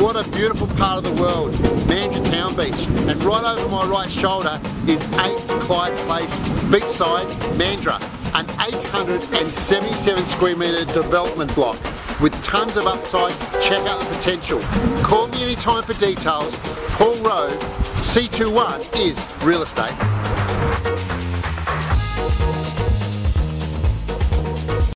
What a beautiful part of the world, Mandurah Town Beach. And right over my right shoulder is 8 Clyde Place Beachside, Mandurah, an 877 square metre development block with tons of upside. Check out the potential. Call me anytime for details. Paul Rowe, C21 is real estate.